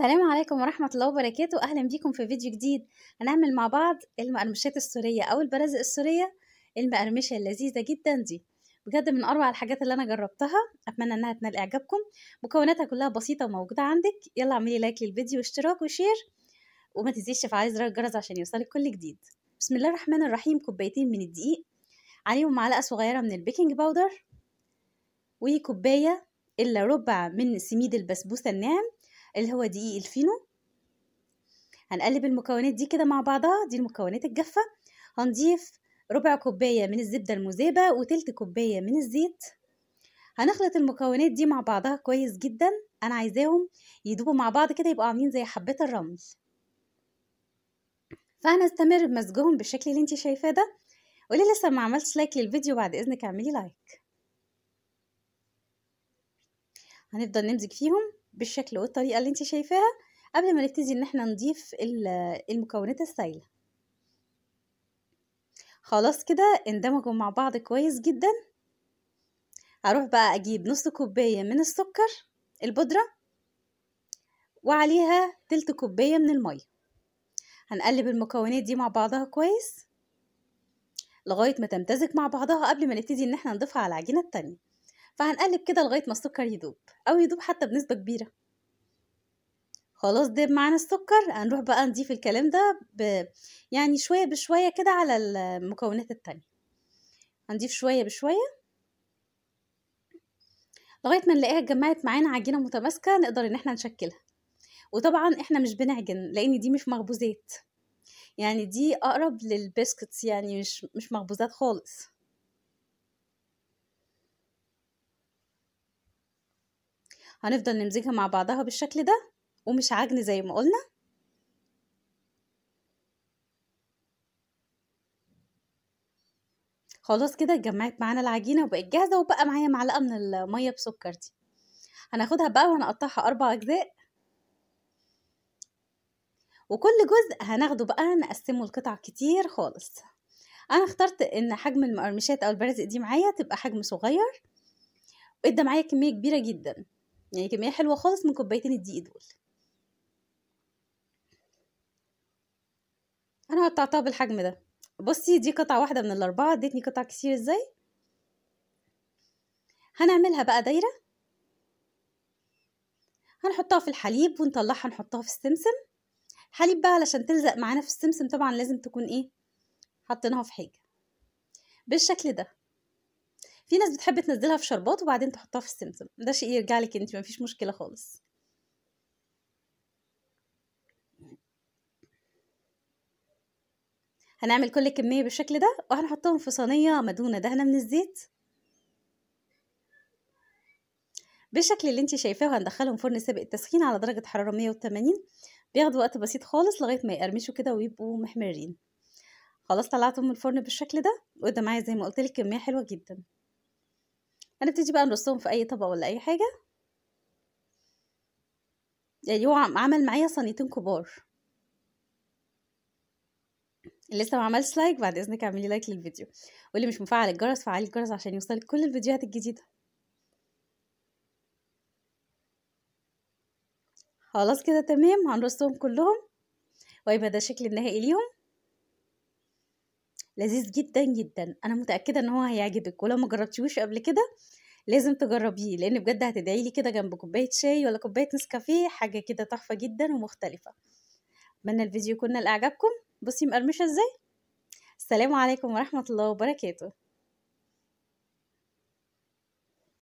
السلام عليكم ورحمة الله وبركاته. أهلا بيكم في فيديو جديد. هنعمل مع بعض المقرمشات السورية أو البرازق السورية المقرمشة اللذيذة جدا دي. بجد من أروع الحاجات اللي أنا جربتها. أتمنى إنها تنال إعجابكم. مكوناتها كلها بسيطة وموجودة عندك. يلا اعملي like للفيديو واشتراك و share. وما تنسيش تفعلي زر الجرس عشان يوصلك كل جديد. بسم الله الرحمن الرحيم. كوبايتين من الدقيق. عليهم معلقة صغيرة من ال baking powder. وكوباية إلا ربع من سميد البسبوسة الناعم. اللي هو دقيق الفينو. هنقلب المكونات دي كده مع بعضها. دي المكونات الجافة. هنضيف ربع كوباية من الزبدة المذابة وتلت كوباية من الزيت. هنخلط المكونات دي مع بعضها كويس جدا. أنا عايزاهم يدوبوا مع بعض كده يبقوا عاملين زي حبات الرمل. فهنستمر بمزجهم بالشكل اللي انت شايفاه ده. واللي لسه ما عملتش like للفيديو بعد إذنك اعملي لايك هنفضل نمزج فيهم. بالشكل والطريقة اللي انت شايفاها قبل ما نبتدي إن إحنا نضيف المكونات السائلة خلاص كده اندمجوا مع بعض كويس جدا. هروح بقى أجيب نص كوباية من السكر البودرة وعليها تلت كوباية من المية. هنقلب المكونات دي مع بعضها كويس لغاية ما تمتزج مع بعضها قبل ما نبتدي إن إحنا نضيفها على العجينة التانية. فهنقلب كده لغاية ما السكر يدوب أو يدوب حتى بنسبة كبيرة. خلاص داب معانا السكر. هنروح بقى نضيف الكلام ده ب... يعني شوية بشوية كده على المكونات التانية. هنضيف شوية بشوية. لغاية ما نلاقيها اتجمعت معانا عجينة متماسكة نقدر إن إحنا نشكلها. وطبعا إحنا مش بنعجن لأن دي مش مخبوزات. يعني دي أقرب للبسكتس يعني مش مش مخبوزات خالص. هنفضل نمزجها مع بعضها بالشكل ده ومش عجن زي ما قلنا. خلاص كده اتجمعت معانا العجينة وبقت جاهزة وبقى معايا معلقة من المية بسكر دي. هناخدها بقى وهنقطعها أربع أجزاء. وكل جزء هناخده بقى نقسمه لقطع كتير خالص. أنا اخترت إن حجم المقرمشات أو البرازق دي معايا تبقى حجم صغير. وإدى معايا كمية كبيرة جدا. يعني كمية حلوة خالص من كوبايتين الدقيق دول. أنا قطعتها بالحجم ده. بصي دي قطعة واحدة من الأربعة. ادتني قطع كتير إزاي؟ هنعملها بقى دايرة. هنحطها في الحليب ونطلعها نحطها في السمسم. الحليب بقى علشان تلزق معانا في السمسم طبعا لازم تكون إيه؟ حطيناها في حاجة. بالشكل ده. في ناس بتحب تنزلها في شربات وبعدين تحطها في السمسم. ده شيء يرجع لك انت مفيش مشكلة خالص. هنعمل كل كمية بالشكل ده وهنحطهم في صينية مدهونة. دهنة من الزيت. بالشكل اللي انت شايفاه وهندخلهم فرن سابق التسخين على درجة حرارة 180 بياخدوا وقت بسيط خالص لغاية ما يقرمشوا كده ويبقوا محمرين. خلاص طلعتهم من الفرن بالشكل ده. وده معايا زي ما قلت لك كمية حلوة جدا. هنبتدي بقى نرصهم في أي طبق ولا أي حاجة؟ يعني هو عمل معايا صينيتين كبار. اللي لسه ما عملش like بعد إذنك اعملي لايك للفيديو. واللي مش مفعل الجرس فعلي الجرس عشان يوصلك كل الفيديوهات الجديدة. خلاص كده تمام هنرصهم كلهم. ويبقى ده الشكل النهائي ليهم. لذيذ جدا جدا. أنا متأكدة إن هو هيعجبك. ولو ما جربتيهوش قبل كده لازم تجربيه لأن بجد هتدعي لي كده جنب كوباية شاي ولا كوباية نسكافيه حاجة كده تحفة جدا ومختلفة. اتمنى الفيديو يكون لأعجابكم. بصي مقرمشة إزاي؟ السلام عليكم ورحمة الله وبركاته.